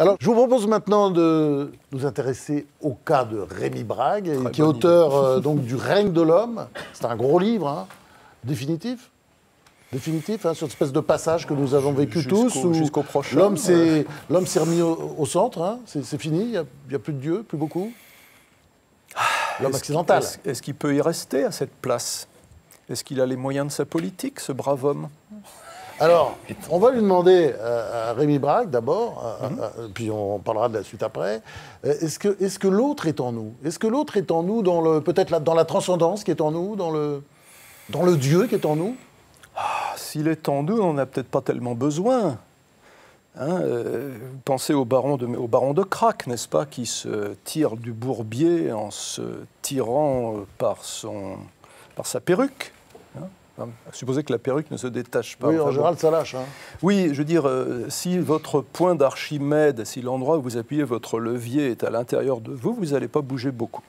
Alors, je vous propose maintenant de nous intéresser au cas de Rémi Brague, qui est auteur euh, donc, du règne de l'homme. C'est un gros livre, hein, définitif? Définitif, hein, sur cette espèce de passage que nous avons vécu tous. Jusqu'au prochain. L'homme s'est remis au, centre, hein, c'est fini, il n'y a, plus de Dieu, plus beaucoup? Ah, l'homme accidental. Est-ce qu'il peut y rester à cette place? Est-ce qu'il a les moyens de sa politique, ce brave homme? Alors, on va lui demander euh, à Rémi Braque d'abord, euh, mhm. euh, puis on parlera de la suite après. Est-ce que, est que l'autre est en nous? Est-ce que l'autre est en nous dans le peut-être dans la transcendance qui est en nous, dans le dans le Dieu qui est en nous? Ah, S'il est en nous, on n'a peut-être pas tellement besoin. Hein, pensez au baron de, au baron de Crac, n'est-ce pas, qui se tire du bourbier en se tirant par, son, par sa perruque. Supposez que la perruque ne se détache pas. Oui, en général, ça lâche. Hein. Oui, je veux dire, euh, si votre point d'Archimède, si l'endroit où vous appuyez votre levier est à l'intérieur de vous, vous n'allez pas bouger beaucoup.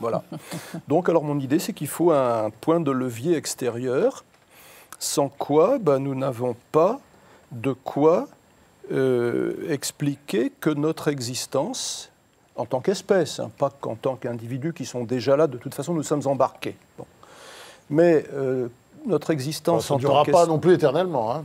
Voilà. Donc, alors, mon idée, c'est qu'il faut un point de levier extérieur, sans quoi bah, nous n'avons pas de quoi euh, expliquer que notre existence, en tant qu'espèce, hein, pas qu'en tant qu'individu qui sont déjà là, de toute façon, nous sommes embarqués. Mais euh, notre existence ça ne durera pas non plus éternellement. Hein.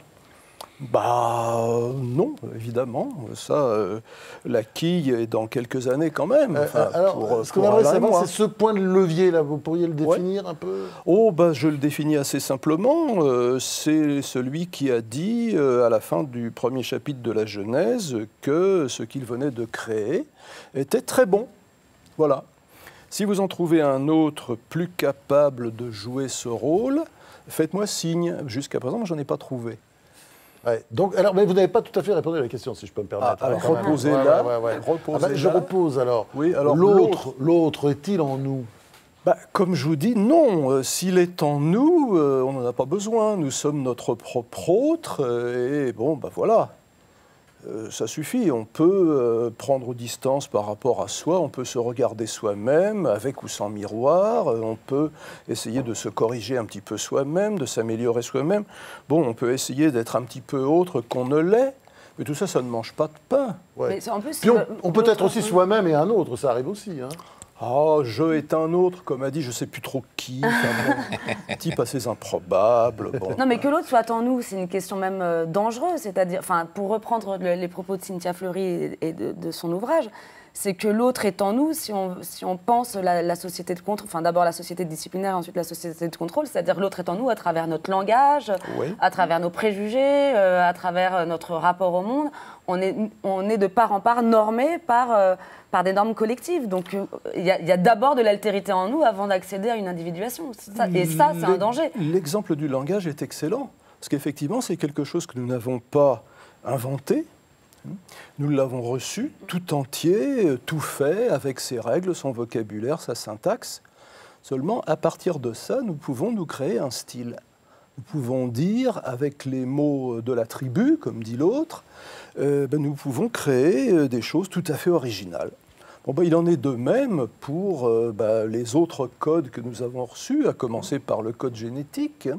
Bah non, évidemment. Ça, euh, la quille est dans quelques années quand même. Euh, alors, ce qu'on aimerait savoir, c'est ce point de levier là. Vous pourriez le définir un peu? Oh, bah, je le définis assez simplement. Euh, c'est celui qui a dit à la fin du premier chapitre de la Genèse que ce qu'il venait de créer était très bon. Voilà. Si vous en trouvez un autre plus capable de jouer ce rôle, Faites-moi signe. Jusqu'à présent, je n'en ai pas trouvé. Donc, alors, mais vous n'avez pas tout à fait répondu à la question, si je peux me permettre. Ah, alors, reposez là. Ah, bah, je repose alors. Oui, alors l'autre, l'autre est-il en nous? Bah, comme je vous dis, non. Euh, s'il est en nous, euh, on n'en a pas besoin. Nous sommes notre propre autre. Euh, et bon, bah voilà. Euh, ça suffit. On peut euh, prendre distance par rapport à soi, on peut se regarder soi-même, avec ou sans miroir, euh, on peut essayer de se corriger un petit peu soi-même, de s'améliorer soi-même. Bon, on peut essayer d'être un petit peu autre qu'on ne l'est. Mais tout ça, ça ne mange pas de pain. Puis on, peut être aussi soi-même et un autre, ça arrive aussi. Hein. Oh, je est un autre, comme a dit, je sais plus trop qui, type assez improbable. Non, mais que l'autre soit en nous, c'est une question même euh, dangereuse. C'est-à-dire, pour reprendre les propos de Cynthia Fleury et de, son ouvrage, c'est que l'autre est en nous si on, si on pense la, société de contrôle, enfin d'abord la société disciplinaire, ensuite la société de contrôle, c'est-à-dire l'autre est en nous à travers notre langage, à travers nos préjugés, euh, à travers notre rapport au monde. On est, on est de part en part normé par... Euh, par des normes collectives. Donc euh, il y a, d'abord de l'altérité en nous avant d'accéder à une individuation. et ça, c'est un danger. L'exemple du langage est excellent, parce qu'effectivement, c'est quelque chose que nous n'avons pas inventé. Nous l'avons reçu tout entier, tout fait, avec ses règles, son vocabulaire, sa syntaxe. Seulement, à partir de ça, nous pouvons nous créer un style. Nous pouvons dire, avec les mots de la tribu, comme dit l'autre, euh, ben, nous pouvons créer euh, des choses tout à fait originales. Bon, ben, il en est de même pour euh, ben, les autres codes que nous avons reçus, à commencer par le code génétique.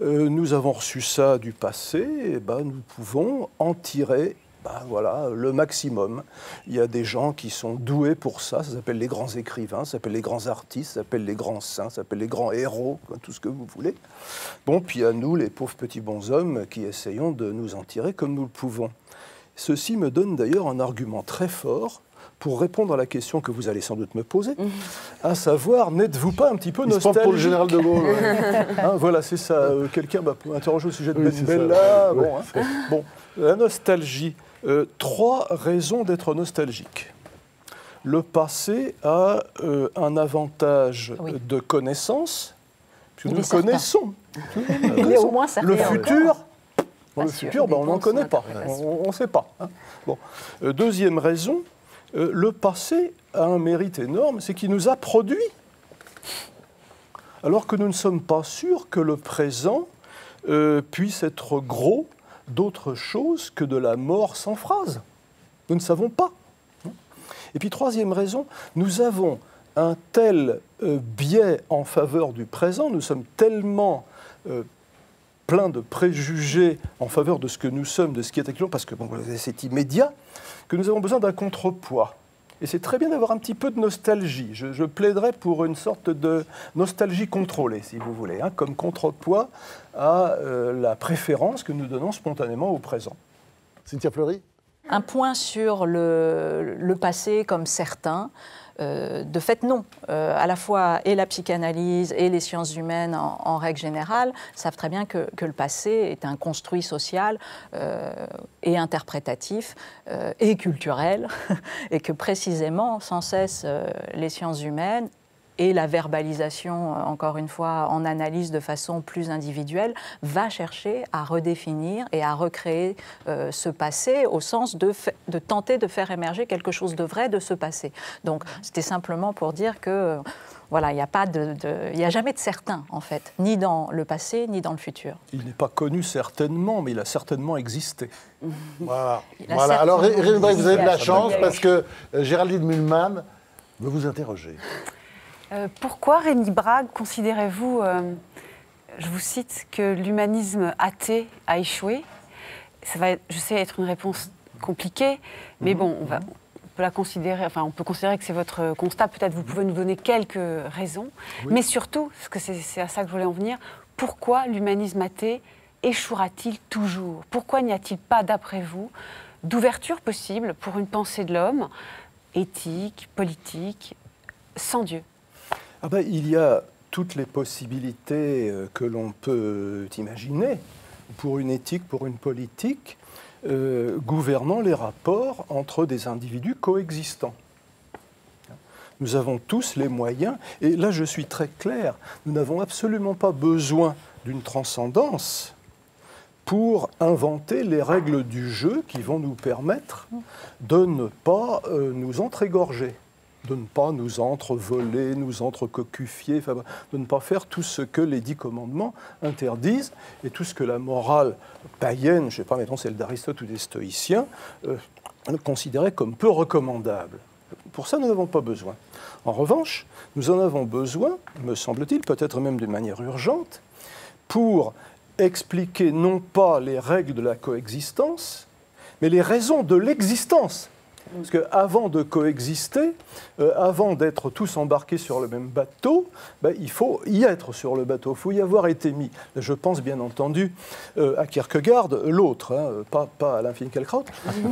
nous avons reçu ça du passé, et ben, nous pouvons en tirer bah, voilà, le maximum. Il y a des gens qui sont doués pour ça, ça s'appelle les grands écrivains, ça s'appelle les grands artistes, ça s'appelle les grands saints, ça s'appelle les grands héros, tout ce que vous voulez. Bon, puis à nous, les pauvres petits bonshommes, qui essayons de nous en tirer comme nous le pouvons. Ceci me donne d'ailleurs un argument très fort pour répondre à la question que vous allez sans doute me poser, à savoir, n'êtes-vous pas un petit peu nostalgique pour le général de Gaulle. Hein, voilà, c'est ça. Euh, quelqu'un m'a interrogé au sujet de oui, Bella. Bon, hein. bon, la nostalgie. Euh, trois raisons d'être nostalgique. Le passé a euh, un avantage de connaissance, puisque nous le connaissons. Il est au moins certain. Le futur, le futur, ben, on n'en connaît pas, on ne sait pas. Hein. Bon. Euh, deuxième raison, le passé a un mérite énorme, c'est qu'il nous a produit. Alors que nous ne sommes pas sûrs que le présent puisse être gros d'autre chose que de la mort sans phrase. Nous ne savons pas. Et puis troisième raison, nous avons un tel euh, biais en faveur du présent, nous sommes tellement euh, plein de préjugés en faveur de ce que nous sommes, de ce qui est actuellement, parce que bon, c'est immédiat, que nous avons besoin d'un contrepoids. Et c'est très bien d'avoir un petit peu de nostalgie. Je, plaiderais pour une sorte de nostalgie contrôlée, si vous voulez, hein, comme contrepoids à euh, la préférence que nous donnons spontanément au présent. Cynthia Fleury? Un point sur le, le passé comme certain. Euh, de fait, non. Euh, à la fois, et la psychanalyse et les sciences humaines en, règle générale savent très bien que, le passé est un construit social euh, et interprétatif et culturel, et que précisément, sans cesse, les sciences humaines et la verbalisation, euh, encore une fois, en analyse de façon plus individuelle, va chercher à redéfinir et à recréer euh, ce passé au sens de, de, tenter de faire émerger quelque chose de vrai de ce passé. Donc c'était simplement pour dire que... voilà, il n'y a, pas de, il a jamais de certain, en fait, ni dans le passé, ni dans le futur. Il n'est pas connu certainement, mais il a certainement existé. Voilà. voilà. Alors, Rémi vous avez de la chance parce que euh, Géraldine Mühlmann veut vous interroger. Euh, pourquoi, Rémi Brague, considérez-vous, euh, je vous cite, que l'humanisme athée a échoué? Ça va, je sais, être une réponse compliquée, mais bon, on, va, peut la considérer, enfin, on peut considérer que c'est votre constat. Peut-être vous pouvez nous donner quelques raisons, mais surtout, parce que c'est à ça que je voulais en venir, pourquoi l'humanisme athée échouera-t-il toujours? Pourquoi n'y a-t-il pas, d'après vous, d'ouverture possible pour une pensée de l'homme, éthique, politique, sans Dieu? Ah ben, Il y a toutes les possibilités euh, que l'on peut imaginer pour une éthique, pour une politique, euh, gouvernant les rapports entre des individus coexistants. Nous avons tous les moyens, et là je suis très clair, nous n'avons absolument pas besoin d'une transcendance pour inventer les règles du jeu qui vont nous permettre de ne pas euh, nous entregorger de ne pas nous entrevoler, nous entrecocufier, de ne pas faire tout ce que les dix commandements interdisent et tout ce que la morale païenne, je ne sais pas, mettons celle d'Aristote ou des stoïciens, euh, considérait comme peu recommandable. Pour ça, nous n'avons pas besoin. En revanche, nous en avons besoin, me semble-t-il, peut-être même d'une manière urgente, pour expliquer non pas les règles de la coexistence, mais les raisons de l'existence parce qu'avant de coexister, euh, avant d'être tous embarqués sur le même bateau, ben, il faut y être sur le bateau, il faut y avoir été mis. Je pense bien entendu euh, à Kierkegaard, l'autre, hein, pas, pas Alain Finkielkraut.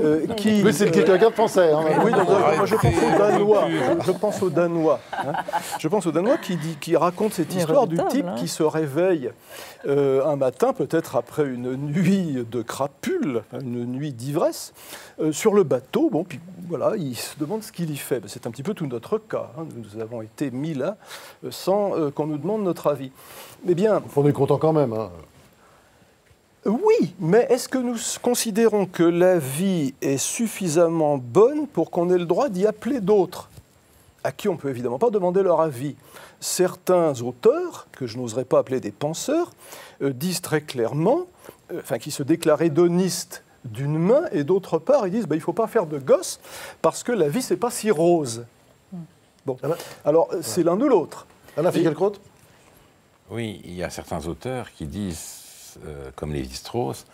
Euh, qui, Mais c'est le Kierkegaard français. Hein. oui, moi je pense aux Danois. Je, pense aux Danois. Hein. Je pense aux Danois qui, dit, qui raconte cette histoire du type qui se réveille un matin, peut-être après une nuit de crapule, une nuit d'ivresse, sur le bateau. Bon, puis voilà, il se demande ce qu'il y fait. Ben, c'est un petit peu tout notre cas. Hein. Nous avons été mis là euh, sans euh, qu'on nous demande notre avis. Eh bien, on est content quand même. Hein. Oui, mais est-ce que nous considérons que la vie est suffisamment bonne pour qu'on ait le droit d'y appeler d'autres à qui on ne peut évidemment pas demander leur avis? Certains auteurs, que je n'oserais pas appeler des penseurs, euh, disent très clairement, enfin qui se déclarent hédonistes d'une main, et d'autre part, ils disent bah, il ne faut pas faire de gosses parce que la vie, c'est pas si rose. Bon. Ah bah. Alors, c'est l'un ou l'autre. Alain Finkielkraut Oui, il y a certains auteurs qui disent, euh, comme Lévi-Strauss,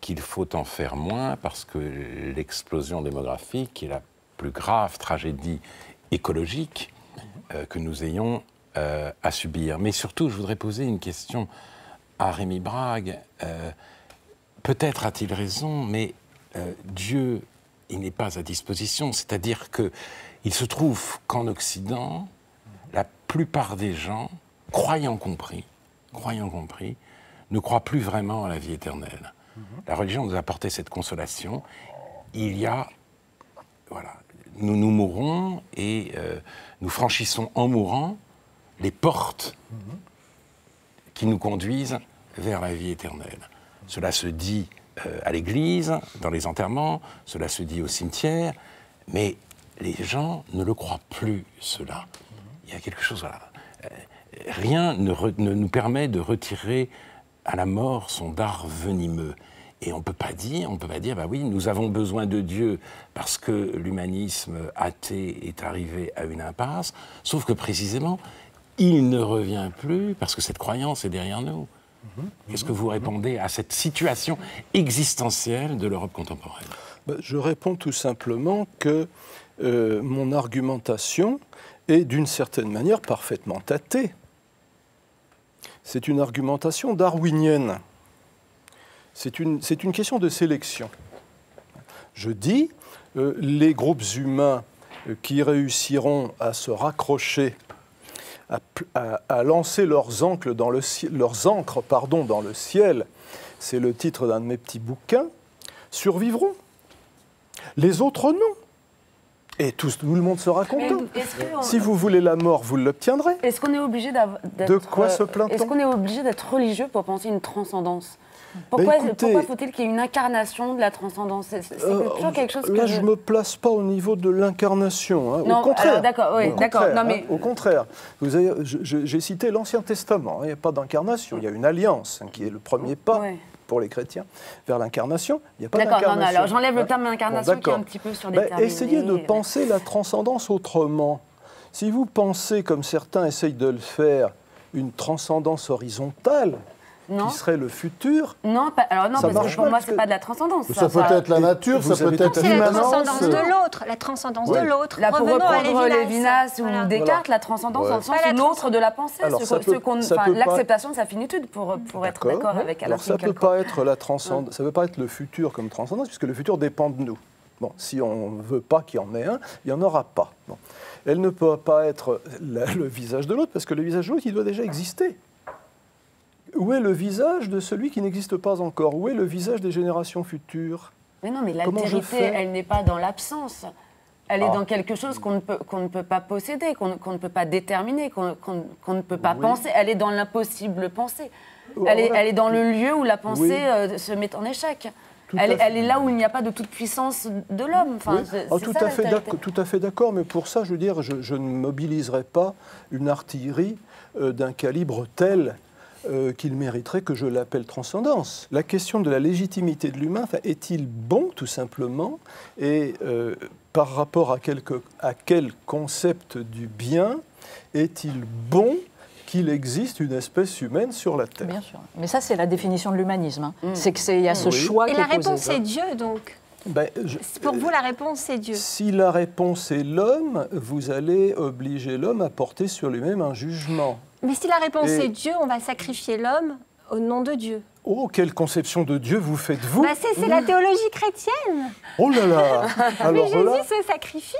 qu'il faut en faire moins parce que l'explosion démographique est la plus grave tragédie écologique euh, que nous ayons euh, à subir. Mais surtout, je voudrais poser une question à Rémi Brague. Peut-être a-t-il raison, mais euh, Dieu, il n'est pas à disposition. C'est-à-dire qu'il se trouve qu'en Occident, la plupart des gens, croyant compris, croyant compris, ne croient plus vraiment à la vie éternelle. La religion nous a apporté cette consolation. Il y a, voilà, nous nous mourrons et euh, nous franchissons en mourant les portes qui nous conduisent vers la vie éternelle. Cela se dit euh, à l'église, dans les enterrements, cela se dit au cimetière, mais les gens ne le croient plus, cela. Il y a quelque chose, voilà. Euh, rien ne, nous permet de retirer à la mort son dard venimeux. Et on ne peut pas dire, on peut pas dire, bah oui, nous avons besoin de Dieu parce que l'humanisme athée est arrivé à une impasse, sauf que précisément, il ne revient plus parce que cette croyance est derrière nous. Qu'est-ce que vous répondez à cette situation existentielle de l'Europe contemporaine Ben, Je réponds tout simplement que euh, mon argumentation est d'une certaine manière parfaitement tâtée. C'est une argumentation darwinienne. C'est une, question de sélection. Je dis, euh, les groupes humains euh, qui réussiront à se raccrocher, à, pl- à- à lancer leurs ancres dans le, ci- leurs ancres, pardon, dans le ciel, c'est le titre d'un de mes petits bouquins, survivront. Les autres, non. Et tout, tout le monde sera content. Si vous voulez la mort, vous l'obtiendrez. Est-ce qu'on est obligé d'être. De quoi se euh, plaint-on Est-ce qu'on est obligé d'être religieux pour penser une transcendance? Pourquoi, écoutez- pourquoi faut-il qu'il y ait une incarnation de la transcendance C'est Euh, toujours quelque chose que Là, je- ne me place pas au niveau de l'incarnation. hein. Non, au contraire. d'accord, oui, d'accord. mais- hein, au contraire. J'ai cité l'Ancien Testament. hein. Il n'y a pas d'incarnation. Il y a une alliance hein, qui est le premier pas Ouais. pour les chrétiens vers l'incarnation. Il n'y a pas D'accord, d'incarnation. alors j'enlève le terme Bon, incarnation qui est d'accord. un petit peu Ben, surdéterminé. essayez de penser la transcendance autrement. Si vous pensez, comme certains essayent de le faire, une transcendance horizontale, Non, qui serait le futur, non, pas- alors non, Ça parce marche que pour pas, moi, c'est que- pas de la transcendance. Ça peut être la nature, vous ça peut être C'est la l'immanence. transcendance de l'autre, la transcendance de l'autre. Là, pour Revenons à reprendre Lévinas. Ou Voilà. Descartes, la transcendance Ouais. dans le sens l'autre de la pensée, Alors, ce ça qu'on- peut- ce qu'on- ça enfin, peut pas- l'acceptation de sa finitude pour, pour être d'accord avec Alors ça peut pas être la transcendance, ça peut pas être le futur comme transcendance, puisque le futur dépend de nous. Bon, si on ne veut pas qu'il y en ait un, il n'y en aura pas. Bon. Elle ne peut pas être la- le visage de l'autre, parce que le visage de l'autre, il doit déjà exister. Où est le visage de celui qui n'existe pas encore? Où est le visage des générations futures? Mais non, mais l'altérité, elle n'est pas dans l'absence. Elle Ah. est dans quelque chose qu'on ne peut, ne peut pas posséder, qu'on ne peut pas déterminer, qu'on ne peut pas Oui. penser. Elle est dans l'impossible pensée. Oh, Elle est, voilà. elle est dans le lieu où la pensée Oui. euh, se met en échec. Elle, elle est là où il n'y a pas de toute puissance de l'homme. Enfin, Oui. Ah, tout, ça, à fait d'accord, tout à fait d'accord, mais pour ça, je veux dire, je, je ne mobiliserai pas une artillerie euh, d'un calibre tel euh, qu'il mériterait que je l'appelle transcendance. La question de la légitimité de l'humain, est-il bon, tout simplement, et euh, par rapport à, quelque- à quel concept du bien est-il bon qu'il existe une espèce humaine sur la Terre? Bien sûr. Mais ça, c'est la définition de l'humanisme. hein. C'est qu'il y a ce Oui. choix Et qui la est posé. réponse est Dieu, donc. Ben, je- Pour vous, la réponse, c'est Dieu. Si la réponse est l'homme, vous allez obliger l'homme à porter sur lui-même un jugement. Mais si la réponse Et- est Dieu, on va sacrifier l'homme au nom de Dieu. Oh, quelle conception de Dieu vous faites-vous Bah, c'est la théologie chrétienne. Oh là là Mais Jésus là, se sacrifie.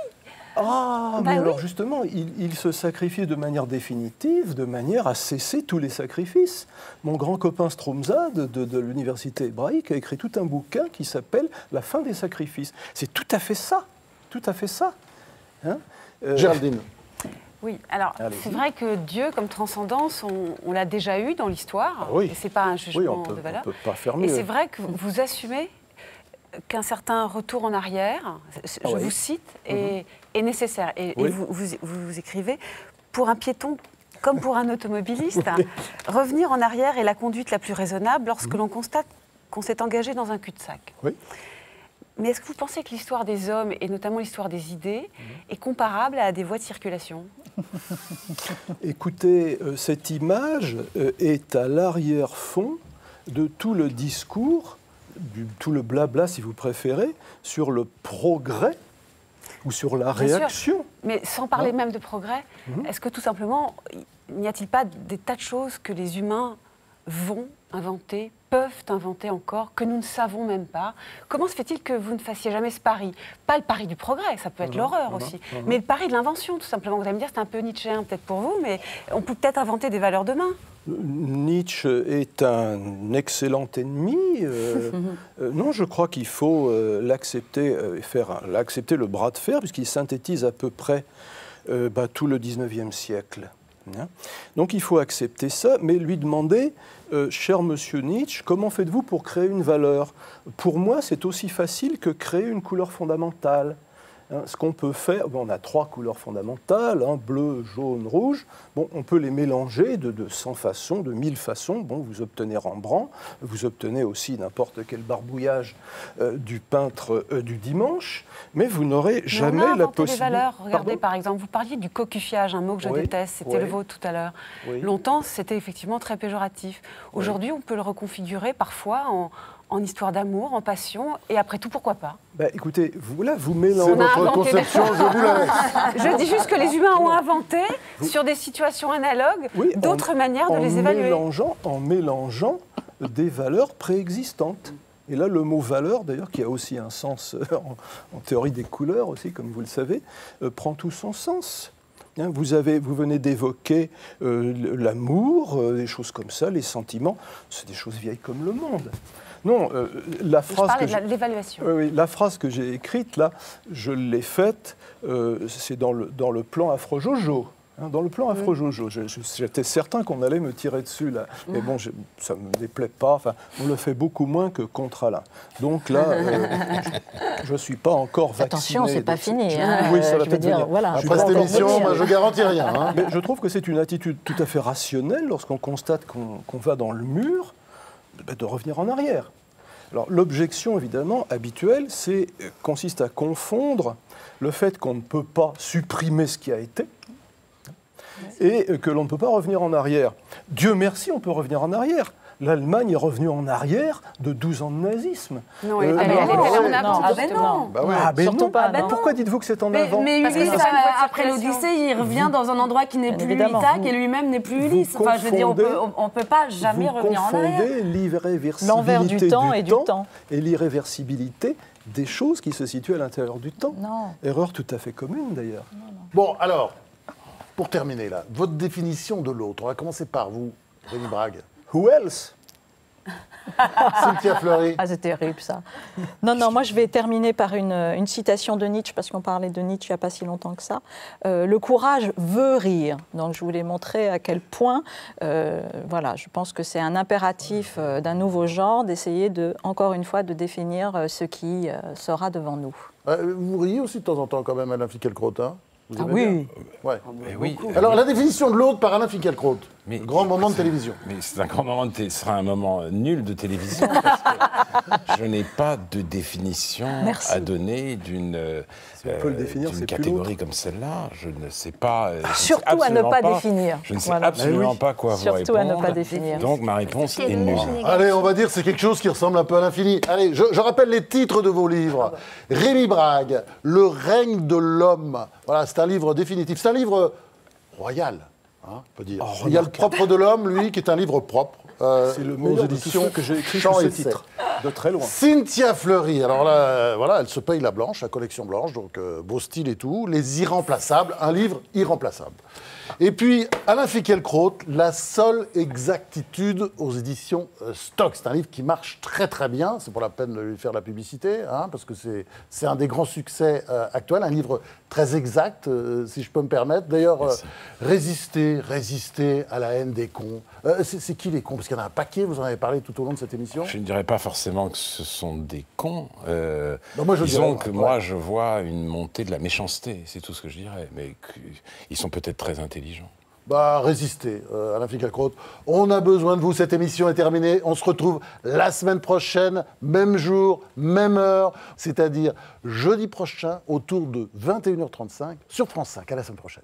ah, Bah mais oui. alors justement, il, il se sacrifie de manière définitive, de manière à cesser tous les sacrifices. Mon grand copain Stromza de, de- de l'université hébraïque a écrit tout un bouquin qui s'appelle La fin des sacrifices. C'est tout à fait ça, tout à fait ça. Hein Euh, Géraldine. Oui, alors c'est vrai que Dieu, comme transcendance, on, on l'a déjà eu dans l'histoire. Ah oui. Et c'est pas un jugement oui, on peut, de valeur. on peut pas faire Et mieux. c'est vrai que vous- assumez qu'un certain retour en arrière, je Ah oui. Mhm. vous cite, est, est nécessaire. Et, vous, vous- vous écrivez, pour un piéton comme pour un automobiliste, revenir en arrière est la conduite la plus raisonnable lorsque l'on constate qu'on s'est engagé dans un cul-de-sac. Mhm. Oui. Mais est-ce que vous pensez que l'histoire des hommes, et notamment l'histoire des idées, Mhm. est comparable à des voies de circulation? Écoutez, euh, cette image euh, est à l'arrière-fond de tout le discours, du, tout le blabla, si vous préférez, sur le progrès ou sur la Bien sûr. réaction. Mais sans parler Non. même de progrès, Mhm. est-ce que tout simplement, n'y a-t-il pas des tas de choses que les humains vont inventer, peuvent inventer encore, que nous ne savons même pas Comment se fait-il que vous ne fassiez jamais ce pari? Pas le pari du progrès, ça peut être l'horreur aussi, mais le pari de l'invention, tout simplement. Vous allez me dire, c'est un peu nietzschéen peut-être pour vous, mais on peut peut-être inventer des valeurs demain. Nietzsche est un excellent ennemi. euh, euh, non, je crois qu'il faut euh, l'accepter, euh, faire l'accepter le bras de fer, puisqu'il synthétise à peu près bah, tout le 19e siècle. Hein. Donc il faut accepter ça, mais lui demander, euh, cher monsieur Nietzsche, comment faites-vous pour créer une valeur? Pour moi, c'est aussi facile que créer une couleur fondamentale. Hein, ce qu'on peut faire, on a trois couleurs fondamentales, hein, bleu, jaune, rouge. Bon, on peut les mélanger de, de 100 façons, de 1000 façons. Bon, vous obtenez Rembrandt, vous obtenez aussi n'importe quel barbouillage euh, du peintre euh, du dimanche, mais vous n'aurez Mais jamais on a la inventé des possibilité. valeurs. Regardez, Pardon par exemple, vous parliez du cocufiage, un mot que je Oui, déteste, c'était oui. le vôtre tout à l'heure. Oui. Longtemps, c'était effectivement très péjoratif. Aujourd'hui, on peut le reconfigurer parfois en, en histoire d'amour, en passion, et après tout, pourquoi pas Bah, écoutez, vous là, vous mélangez. Votre conception, je vous la laisse. Je dis juste que les humains ont inventé, sur des situations analogues, Oui, d'autres manières de les évaluer. Mélangeant, en mélangeant des valeurs préexistantes. Et là, le mot valeur, d'ailleurs, qui a aussi un sens euh, en, en théorie des couleurs aussi, comme vous le savez, euh, prend tout son sens. Hein, vous, avez, vous venez d'évoquer euh, l'amour, euh, des choses comme ça, les sentiments. C'est des choses vieilles comme le monde. Non, euh, la phrase que de l'évaluation. oui, oui, la phrase que j'ai écrite là, je l'ai faite, euh, c'est dans le, dans le plan Afro-Jojo. hein, dans le plan Afro-Jojo, j'étais certain qu'on allait me tirer dessus là, mais bon, je- ça ne me déplaît pas. Enfin, on le fait beaucoup moins que contre Alain. Donc là, euh, je ne suis pas encore vacciné. Attention, c'est pas fini. je- hein, oui, ça va peut-être venir. voilà. Après cette émission, moi, je garantis rien. hein. Mais je trouve que c'est une attitude tout à fait rationnelle lorsqu'on constate qu'on va dans le mur, de revenir en arrière. Alors l'objection évidemment habituelle, c'est euh, consiste à confondre le fait qu'on ne peut pas supprimer ce qui a été et euh, que l'on ne peut pas revenir en arrière. Dieu merci, on peut revenir en arrière. L'Allemagne est revenue en arrière de 12 ans de nazisme. Non, Euh, elle, elle- elle- est en non, avance, ah ben non. Bah ouais. Ah, ben Surtout non. pas, Ah non. Pourquoi dites-vous que c'est en Mais, avant mais Parce Ulysse, euh, après l'Odyssée, il revient dans un endroit qui n'est plus. Ithaque et lui-même n'est plus Ulysse. Enfin, je veux dire, on peut, on peut pas jamais vous revenir en arrière. l'irréversibilité L'envers du temps et du temps. et l'irréversibilité des choses qui se situent à l'intérieur du temps. Non. Erreur tout à fait commune d'ailleurs. Bon, alors, pour terminer là, votre définition de l'autre, on va commencer par vous, Rémi Brague. Who else? Cynthia Fleury. Ah, c'est terrible ça. Non, non, moi je vais terminer par une, une citation de Nietzsche, parce qu'on parlait de Nietzsche il n'y a pas si longtemps que ça. Euh, le courage veut rire. Donc je voulais montrer à quel point, euh, voilà, je pense que c'est un impératif euh, d'un nouveau genre d'essayer de, encore une fois, de définir euh, ce qui euh, sera devant nous. Euh, vous riez aussi de temps en temps quand même, Alain Finkielkraut, hein? Vous Ah aimez oui. bien Ouais. Mais oui. Alors, la définition de l'autre par Alain Finkielkraut. Mais- Grand moment de télévision. Mais c'est un grand moment, de ce sera un moment euh, nul de télévision parce que je n'ai pas de définition Merci. à donner d'une euh, plus catégorie comme celle-là. Je ne sais pas. euh, Surtout à ne pas définir. Je ne sais Voilà. absolument oui. pas quoi vous Surtout à ne pas définir. Donc ma réponse est le nulle. Allez, on va dire que c'est quelque chose qui ressemble un peu à l'infini. Allez, je, je rappelle les titres de vos livres. Rémi Brague, Le règne de l'homme. Voilà, c'est un livre définitif. C'est un livre royal, hein, on peut dire. Oh, Il y a le propre de l'homme, lui, qui est un livre propre. euh, C'est le éditions ceux que j'ai écrit sous ce titre, de très loin. Cynthia Fleury, alors là, euh, voilà, elle se paye la blanche, la collection blanche, donc euh, beau style et tout. Les Irremplaçables, un livre irremplaçable. Et puis, Alain Finkielkraut, La seule exactitude aux éditions euh, Stock. C'est un livre qui marche très très bien, c'est pour la peine de lui faire la publicité, hein, parce que c'est- c'est un des grands succès actuels, un livre très exact, euh, si je peux me permettre. D'ailleurs, euh, résister, résister à la haine des cons. Euh, c'est qui les cons? Parce qu'il y en a un paquet, vous en avez parlé tout au long de cette émission. Je ne dirais pas forcément que ce sont des cons. Non, moi, je disons dirais, que ouais. moi, je vois une montée de la méchanceté, c'est tout ce que je dirais. Mais ils sont peut-être très intelligents. Bah, résistez, euh, Alain. On a besoin de vous. Cette émission est terminée. On se retrouve la semaine prochaine, même jour, même heure, c'est-à-dire jeudi prochain, autour de 21h35 sur France 5. À la semaine prochaine.